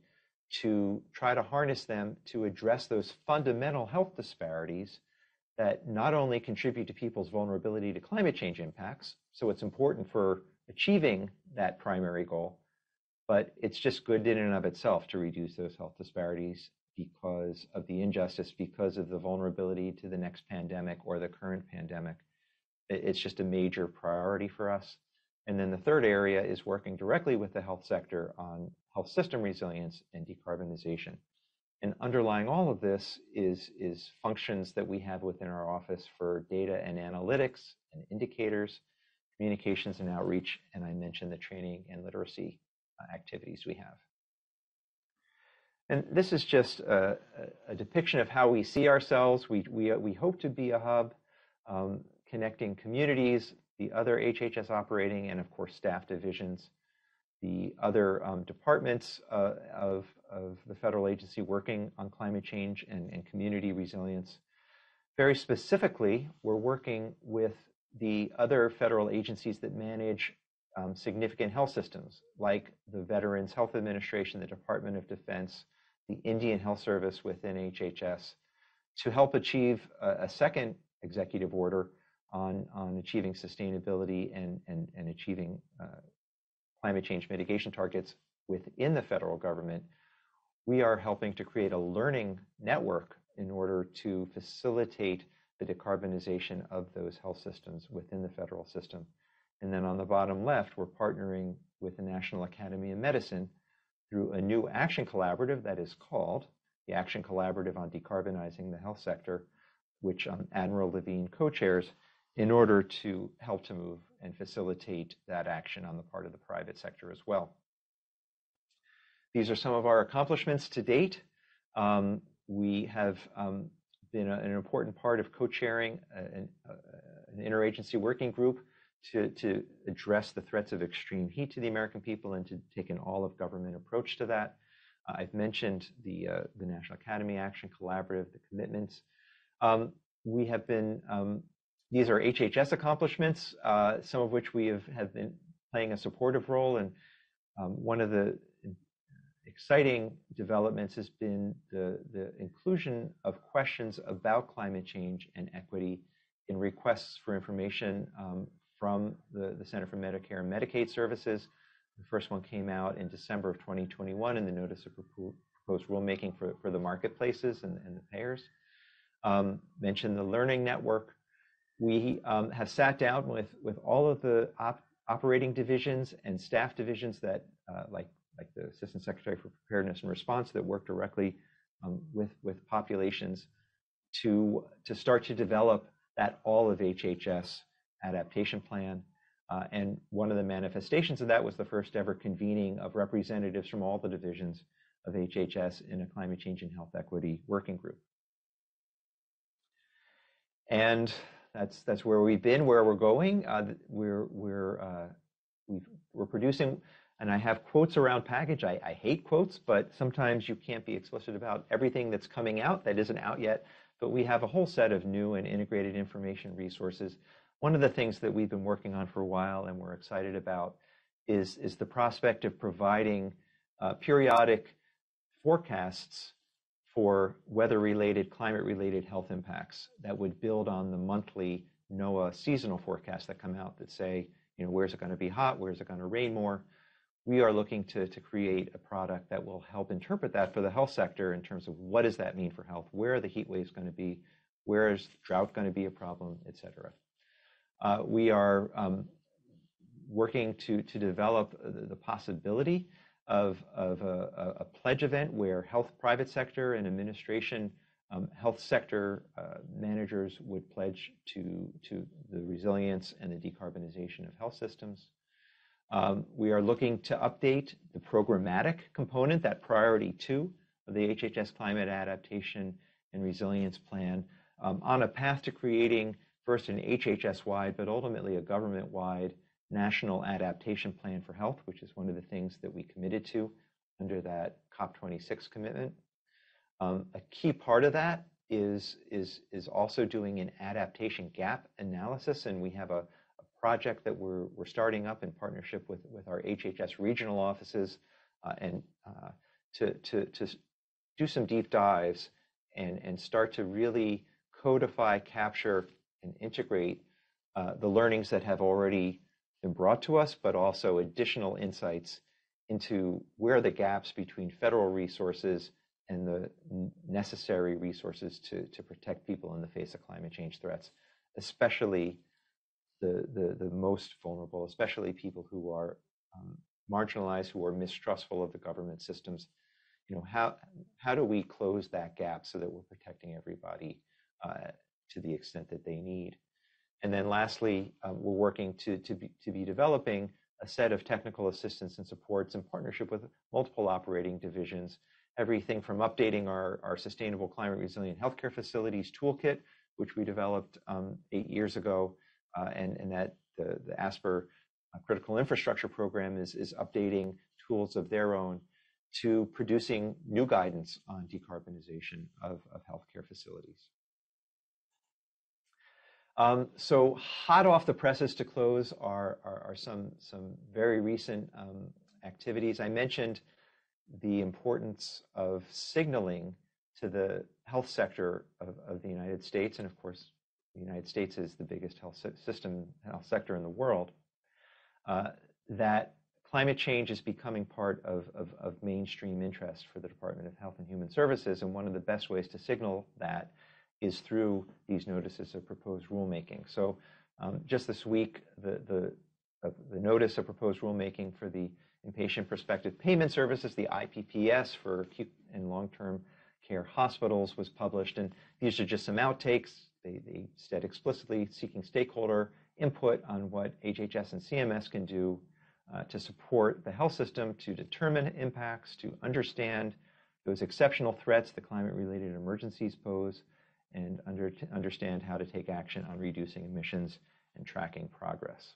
to try to harness them to address those fundamental health disparities that not only contribute to people's vulnerability to climate change impacts, so it's important for achieving that primary goal, but it's just good in and of itself to reduce those health disparities because of the injustice, because of the vulnerability to the next pandemic or the current pandemic. It's just a major priority for us. And then the third area is working directly with the health sector on health system resilience and decarbonization. And underlying all of this is, is functions that we have within our office for data and analytics and indicators, communications and outreach, and I mentioned the training and literacy uh, activities we have. And this is just a, a, depiction of how we see ourselves. We, we, we hope to be a hub um, connecting communities, the other HHS operating, and of course, staff divisions, the other um, departments uh, of, of the federal agency working on climate change and, and community resilience. Very specifically, we're working with the other federal agencies that manage um, significant health systems like the Veterans Health Administration, the Department of Defense, the Indian Health Service within HHS to help achieve a, a second executive order on, achieving sustainability and, achieving uh, climate change mitigation targets within the federal government. We are helping to create a learning network in order to facilitate the decarbonization of those health systems within the federal system. And then on the bottom left, we're partnering with the National Academy of Medicine through a new action collaborative that is called the Action Collaborative on Decarbonizing the Health Sector, which um, Admiral Levine co-chairs in order to help to move and facilitate that action on the part of the private sector as well. these are some of our accomplishments to date. Um, we have um, been a, an important part of co-chairing an, an, interagency working group to, to address the threats of extreme heat to the American people and to take an all-of-government approach to that. Uh, I've mentioned the, uh, the National Academy Action Collaborative, the commitments. Um, we have been, um, these are HHS accomplishments, uh, some of which we have, have been playing a supportive role. And um, one of the exciting developments has been the, the inclusion of questions about climate change and equity in requests for information um, from the, the Center for Medicare and Medicaid Services. The first one came out in December of 2021 in the notice of proposed rulemaking for, for the marketplaces and, and the payers. Um, mentioned the learning network. We um, have sat down with, with all of the op operating divisions and staff divisions that, uh, like like the Assistant Secretary for Preparedness and Response that work directly um, with, with populations to, to start to develop that all of HHS adaptation plan. Uh, and one of the manifestations of that was the first ever convening of representatives from all the divisions of HHS in a climate change and health equity working group. And that's that's where we've been, where we're going. Uh, we're we're uh, we are producing and I have quotes around package. I, I, hate quotes, but sometimes you can't be explicit about everything that's coming out that isn't out yet. But we have a whole set of new and integrated information resources. One of the things that we've been working on for a while and we're excited about is, is the prospect of providing uh, periodic forecasts for weather-related, climate-related health impacts that would build on the monthly NOAA seasonal forecasts that come out that say, you know, where's it going to be hot, where's it going to rain more, we are looking to, to create a product that will help interpret that for the health sector in terms of what does that mean for health? Where are the heat waves going to be? Where is drought going to be a problem, et cetera? Uh, we are um, working to, to develop the, the possibility of, of a, a, pledge event where health private sector and administration um, health sector uh, managers would pledge to, to the resilience and the decarbonization of health systems. Um, we are looking to update the programmatic component, that priority two of the HHS Climate Adaptation and Resilience Plan, um, on a path to creating first an HHS-wide, but ultimately a government-wide national adaptation plan for health, which is one of the things that we committed to under that COP26 commitment. Um, a key part of that is, is, is also doing an adaptation gap analysis, and we have a, project that we're, we're starting up in partnership with, with our HHS regional offices uh, and uh, to, to, to do some deep dives and, and start to really codify, capture, and integrate uh, the learnings that have already brought to us, but also additional insights into where the gaps between federal resources and the necessary resources to, to protect people in the face of climate change threats, especially the, the, the most vulnerable, especially people who are um, marginalized, who are mistrustful of the government systems. You know, how, how do we close that gap so that we're protecting everybody uh, to the extent that they need? And then lastly, um, we're working to, to, be, developing a set of technical assistance and supports in partnership with multiple operating divisions, everything from updating our, our sustainable climate resilient healthcare facilities toolkit, which we developed um, eight years ago, uh, and, and that the, the ASPR uh, critical infrastructure program is, is updating tools of their own to producing new guidance on decarbonization of, of healthcare facilities. Um, so hot off the presses to close are, are, are some, some very recent um, activities. I mentioned the importance of signaling to the health sector of, of the United States and of course the United States is the biggest health system, health sector in the world, uh, that climate change is becoming part of, of, of, mainstream interest for the Department of Health and Human Services. And one of the best ways to signal that is through these notices of proposed rulemaking. So um, just this week, the, the, uh, the notice of proposed rulemaking for the Inpatient Prospective Payment Services, the IPPS for acute and long-term care hospitals was published. And these are just some outtakes. They, they said explicitly seeking stakeholder input on what HHS and CMS can do uh, to support the health system to determine impacts, to understand those exceptional threats the climate-related emergencies pose, and under, understand how to take action on reducing emissions and tracking progress.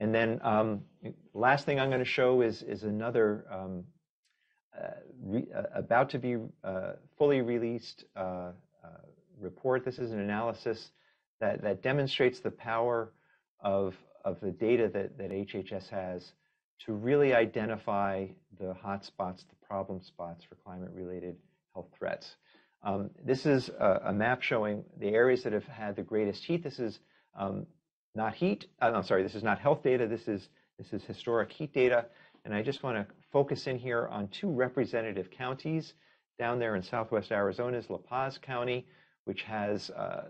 And then um, last thing I'm going to show is, is another um, uh, re, uh, about to be uh, fully released uh, uh, report. This is an analysis that, that demonstrates the power of, of the data that, that HHS has to really identify the hot spots, the problem spots for climate-related health threats. Um, this is a, a, map showing the areas that have had the greatest heat. This is um, not heat. Uh, I'm sorry. This is not health data. This is this is historic heat data. And I just want to focus in here on two representative counties down there in southwest Arizona is La Paz County, which has uh,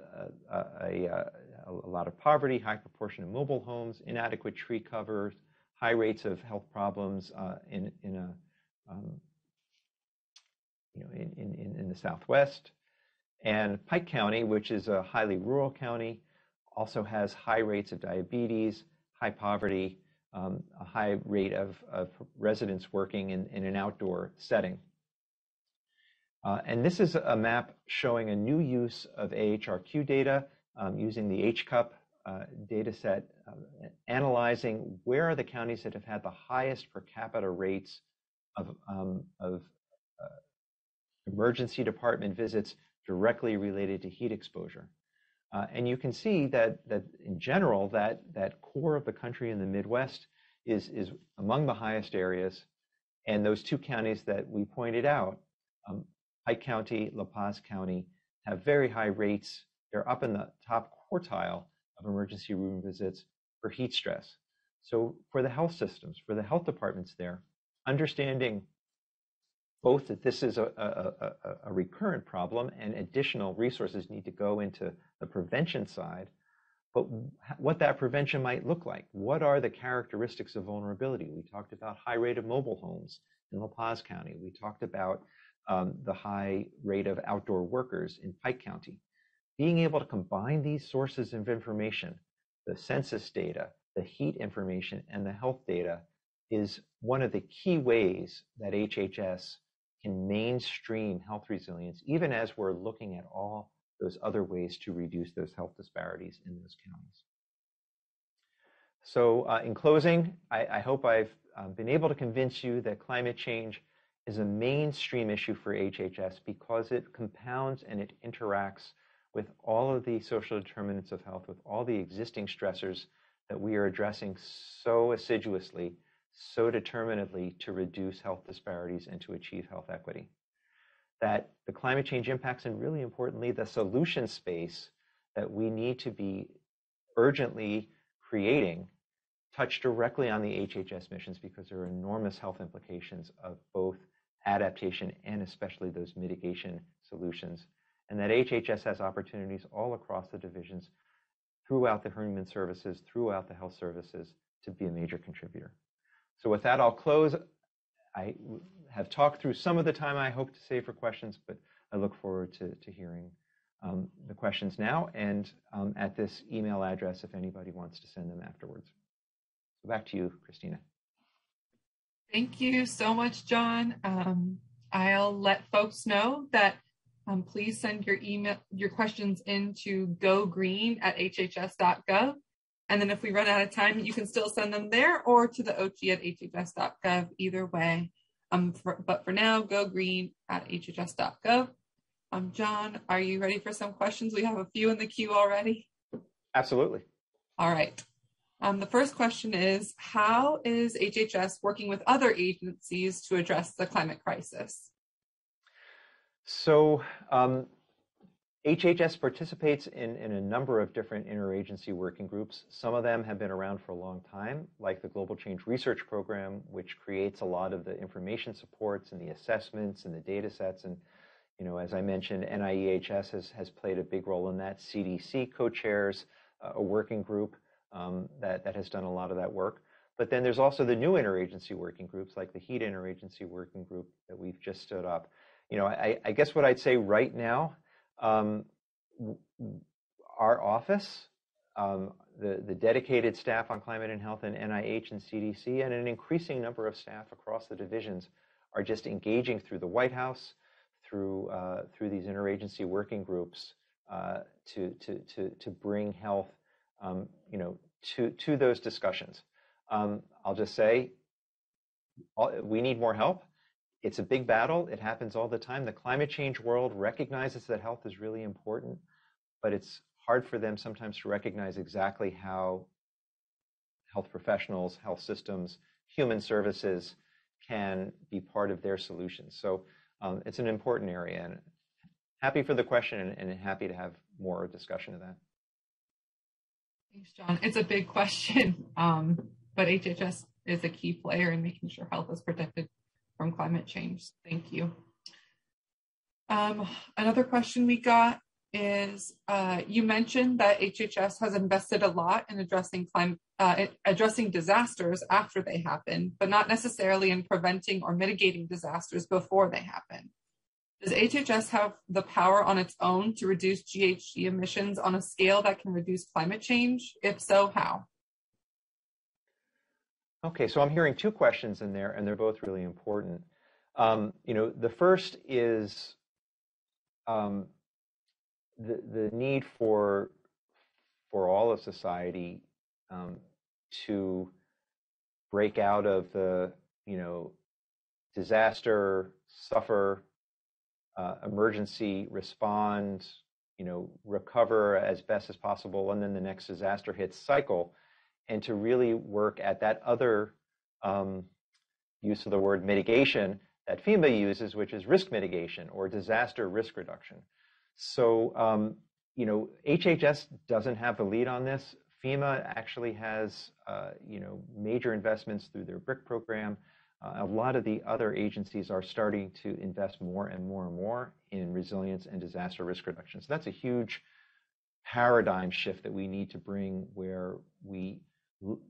a, a, a, lot of poverty, high proportion of mobile homes, inadequate tree cover, high rates of health problems uh, in, in, a, um, you know, in, in, in the southwest. And Pike County, which is a highly rural county, also has high rates of diabetes, high poverty, um, a high rate of, of residents working in, in an outdoor setting. Uh, and this is a map showing a new use of AHRQ data um, using the HCUP uh, data set, uh, analyzing where are the counties that have had the highest per capita rates of, um, of uh, emergency department visits directly related to heat exposure. Uh, and you can see that, that in general, that, that core of the country in the Midwest is, is among the highest areas. And those two counties that we pointed out, um, Pike County, La Paz County, have very high rates. They're up in the top quartile of emergency room visits for heat stress. So for the health systems, for the health departments there, understanding both that this is a, a, a, a, recurrent problem and additional resources need to go into the prevention side, but what that prevention might look like. What are the characteristics of vulnerability? We talked about high rate of mobile homes in La Paz County. We talked about um, the high rate of outdoor workers in Pike County. Being able to combine these sources of information, the census data, the heat information, and the health data is one of the key ways that HHS can mainstream health resilience, even as we're looking at all those other ways to reduce those health disparities in those counties. So uh, in closing, I, I hope I've uh, been able to convince you that climate change is a mainstream issue for HHS because it compounds and it interacts with all of the social determinants of health, with all the existing stressors that we are addressing so assiduously so determinedly to reduce health disparities and to achieve health equity. That the climate change impacts, and really importantly, the solution space that we need to be urgently creating touch directly on the HHS missions because there are enormous health implications of both adaptation and especially those mitigation solutions. And that HHS has opportunities all across the divisions throughout the human services, throughout the health services to be a major contributor. So with that, I'll close. I have talked through some of the time I hope to save for questions, but I look forward to, to hearing um, the questions now and um, at this email address if anybody wants to send them afterwards. So back to you, Christina. Thank you so much, John. Um, I'll let folks know that um, please send your email, your questions in into gogreen at hhs.gov. And then if we run out of time, you can still send them there or to the OT at hhs.gov, either way. Um, for, but for now, go green at hhs.gov. Um, John, are you ready for some questions? We have a few in the queue already. Absolutely. All right. Um, the first question is How is HHS working with other agencies to address the climate crisis? So, um, HHS participates in, in a number of different interagency working groups. Some of them have been around for a long time, like the Global Change Research Program, which creates a lot of the information supports and the assessments and the data sets. And, you know, as I mentioned, NIEHS has, has played a big role in that. CDC co-chairs uh, a working group um, that, that has done a lot of that work. But then there's also the new interagency working groups, like the HEAT interagency working group that we've just stood up. You know, I, I guess what I'd say right now um, our office um, the, the dedicated staff on climate and health in NIH and CDC, and an increasing number of staff across the divisions are just engaging through the White House, through, uh, through these interagency working groups uh, to, to, to, to bring health um, you know, to, to those discussions. Um, I'll just say, all, we need more help. It's a big battle. It happens all the time. The climate change world recognizes that health is really important, but it's hard for them sometimes to recognize exactly how health professionals, health systems, human services can be part of their solutions. So um, it's an important area, and happy for the question and, and happy to have more discussion of that. Thanks, John. It's a big question, um, but HHS is a key player in making sure health is protected from climate change. Thank you. Um, another question we got is uh, you mentioned that HHS has invested a lot in addressing climate, uh, addressing disasters after they happen, but not necessarily in preventing or mitigating disasters before they happen. Does HHS have the power on its own to reduce GHG emissions on a scale that can reduce climate change? If so, how? Okay, so I'm hearing two questions in there, and they're both really important. Um, you know, the first is um, the the need for for all of society um, to break out of the you know disaster, suffer, uh, emergency respond, you know, recover as best as possible, and then the next disaster hits cycle, and to really work at that other um, use of the word mitigation that FEMA uses, which is risk mitigation or disaster risk reduction. So, um, you know, HHS doesn't have the lead on this. FEMA actually has, uh, you know, major investments through their BRIC program uh, a lot of the other agencies are starting to invest more and more and more in resilience and disaster risk reduction. So that's a huge paradigm shift that we need to bring where we,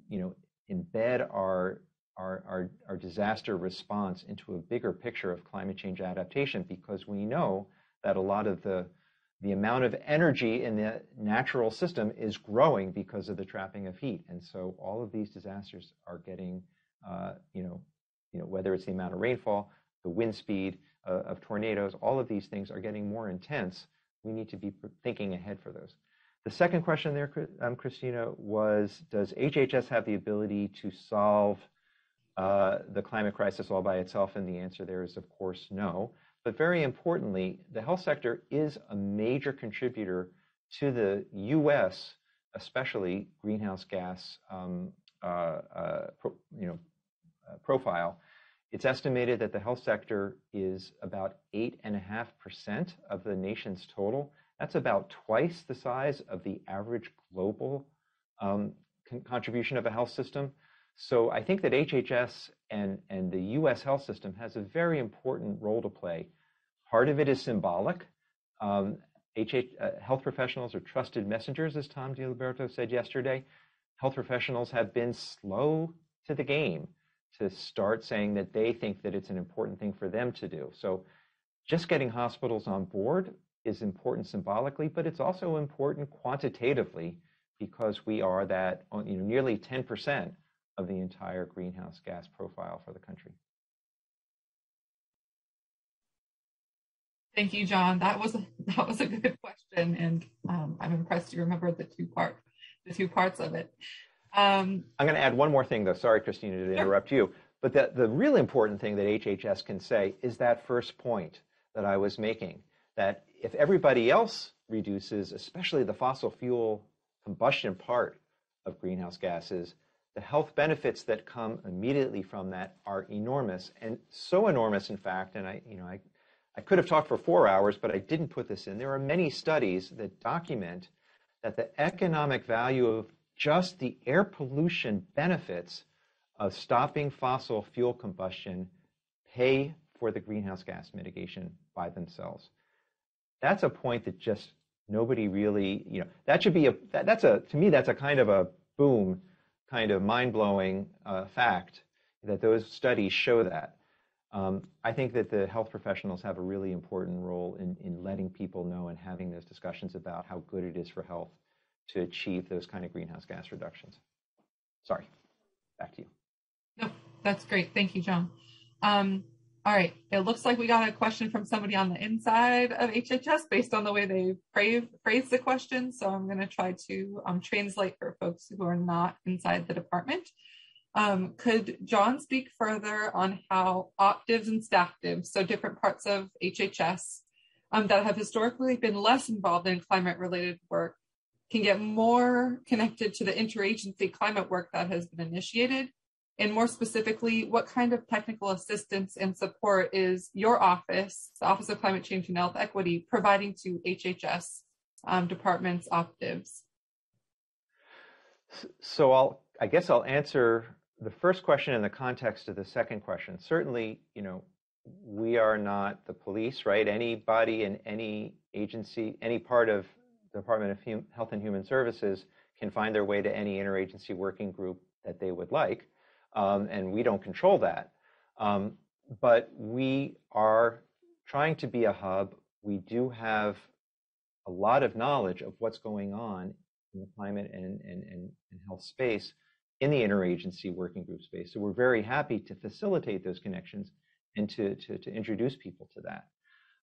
you know, embed our, our, our, our disaster response into a bigger picture of climate change adaptation because we know that a lot of the the amount of energy in the natural system is growing because of the trapping of heat. And so all of these disasters are getting, uh, you know, you know, whether it's the amount of rainfall, the wind speed uh, of tornadoes, all of these things are getting more intense. We need to be thinking ahead for those. The second question there, um, Christina, was Does HHS have the ability to solve uh, the climate crisis all by itself? And the answer there is, of course, no. But very importantly, the health sector is a major contributor to the US, especially greenhouse gas um, uh, uh, pro, you know, uh, profile. It's estimated that the health sector is about 8.5% of the nation's total. That's about twice the size of the average global um, con- contribution of a health system. So I think that HHS and, and the US health system has a very important role to play. Part of it is symbolic. Um, HH, uh, health professionals are trusted messengers, as Tom D'Alberto said yesterday. Health professionals have been slow to the game to start saying that they think that it's an important thing for them to do. So just getting hospitals on board is important symbolically, but it's also important quantitatively because we are that you know nearly 10% of the entire greenhouse gas profile for the country. Thank you, John. That was a, that was a good question, and um, I'm impressed you remember the two part the two parts of it. Um, I'm going to add one more thing, though. Sorry, Christina, to interrupt you. But the, the really important thing that HHS can say is that first point that I was making that if everybody else reduces, especially the fossil fuel combustion part of greenhouse gases, the health benefits that come immediately from that are enormous and so enormous, in fact, and I, you know, I, I could have talked for four hours, but I didn't put this in. There are many studies that document that the economic value of just the air pollution benefits of stopping fossil fuel combustion pay for the greenhouse gas mitigation by themselves. That's a point that just nobody really, you know, that should be a, that, that's a, to me, that's a kind of a boom, kind of mind blowing uh, fact that those studies show that. Um, I think that the health professionals have a really important role in, in letting people know and having those discussions about how good it is for health to achieve those kind of greenhouse gas reductions. Sorry, back to you. No, that's great. Thank you, John. Um, all right. It looks like we got a question from somebody on the inside of HHS based on the way they phrase, the question. So I'm going to try to um, translate for folks who are not inside the department. Um, could John speak further on how OpDivs and staffdivs, so different parts of HHS um, that have historically been less involved in climate related work, can get more connected to the interagency climate work that has been initiated and more specifically, what kind of technical assistance and support is your office, the Office of Climate Change and Health Equity, providing to HHS um, departments, OpDivs? So I'll, I guess I'll answer the first question in the context of the second question. Certainly, you know, we are not the police, right? Anybody in any agency, any part of the Department of Health and Human Services can find their way to any interagency working group that they would like um, and we don't control that. Um, but we are trying to be a hub. We do have a lot of knowledge of what's going on in the climate and, and, and, and health space in the interagency working group space. So we're very happy to facilitate those connections and to, to, to introduce people to that.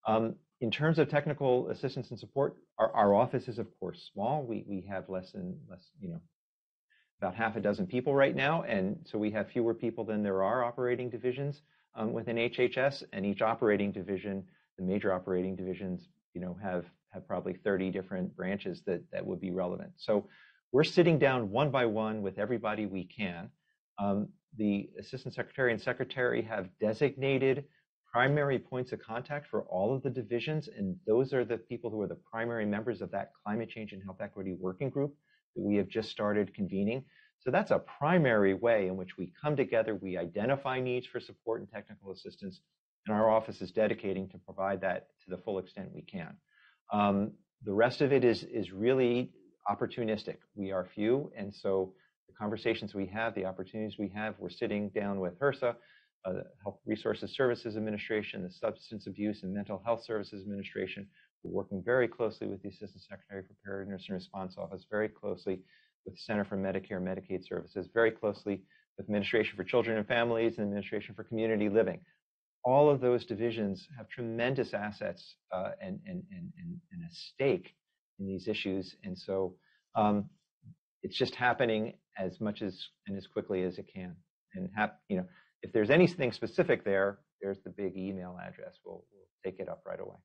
Um, in terms of technical assistance and support, our, our office is of course small. We, we have less than less, you know, about half a dozen people right now, and so we have fewer people than there are operating divisions um, within HHS, and each operating division, the major operating divisions, you know, have have probably 30 different branches that that would be relevant. So we're sitting down one by one with everybody we can. Um, the assistant secretary and secretary have designated primary points of contact for all of the divisions, and those are the people who are the primary members of that climate change and health equity working group we have just started convening. So that's a primary way in which we come together, we identify needs for support and technical assistance, and our office is dedicating to provide that to the full extent we can. Um, the rest of it is, is really opportunistic. We are few, and so the conversations we have, the opportunities we have, we're sitting down with HRSA, uh, Health Resources Services Administration, the Substance Abuse and Mental Health Services Administration. We're working very closely with the Assistant Secretary for Preparedness and Response Office, very closely with the Center for Medicare and Medicaid Services, very closely with Administration for Children and Families and Administration for Community Living. All of those divisions have tremendous assets uh, and, and, and, and, a stake in these issues. And so um, it's just happening as much as and as quickly as it can. And have, you know, if there's anything specific there, there's the big email address. We'll, we'll take it up right away.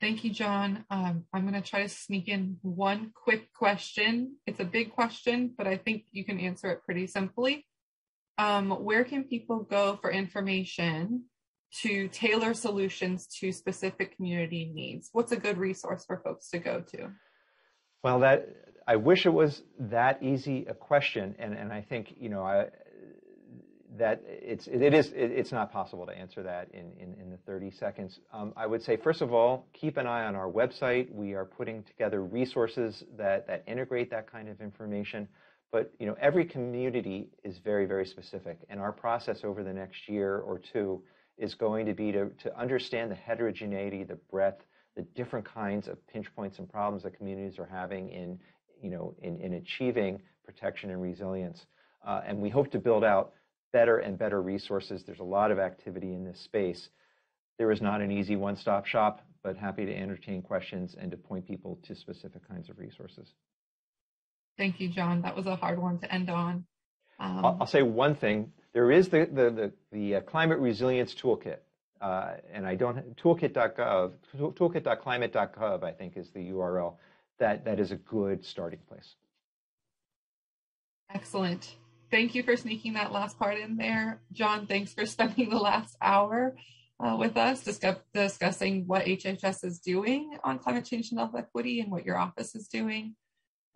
Thank you, John. Um, I'm going to try to sneak in one quick question. It's a big question, but I think you can answer it pretty simply. Um, where can people go for information to tailor solutions to specific community needs? What's a good resource for folks to go to? Well, that I wish it was that easy a question, and and I think you know I that it's it is it's not possible to answer that in in, in the 30 seconds. Um, I would say first of all, keep an eye on our website. We are putting together resources that that integrate that kind of information. But you know, every community is very very specific, and our process over the next year or two is going to be to to understand the heterogeneity, the breadth, the different kinds of pinch points and problems that communities are having in you know in, in achieving protection and resilience. Uh, and we hope to build out better and better resources. There's a lot of activity in this space. There is not an easy one-stop shop, but happy to entertain questions and to point people to specific kinds of resources. Thank you, John. That was a hard one to end on. Um, I'll, I'll, say one thing. There is the, the, the, the uh, Climate Resilience Toolkit. Uh, and I don't, have toolkit.gov, toolkit.climate.gov, I think is the URL. That, that is a good starting place. Excellent thank you for sneaking that last part in there. John, thanks for (laughs) spending the last hour uh, with us discuss, discussing what HHS is doing on climate change and health equity and what your office is doing.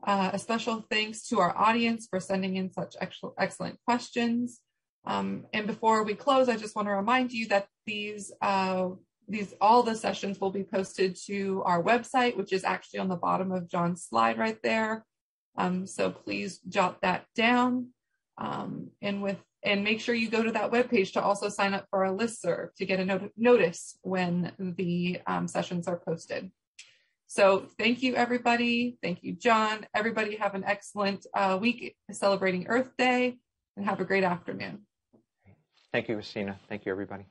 Uh, a special thanks to our audience for sending in such excellent questions. Um, and before we close, I just want to remind you that these uh, these all the sessions will be posted to our website, which is actually on the bottom of John's slide right there. Um, so please jot that down. Um, and with and make sure you go to that webpage to also sign up for our list serve to get a not- notice when the um, sessions are posted. So thank you, everybody. Thank you, John. Everybody have an excellent uh, week celebrating Earth Day and have a great afternoon. Thank you, Christina. Thank you, everybody.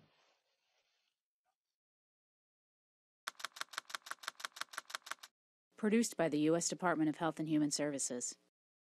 Produced by the U.S. Department of Health and Human Services.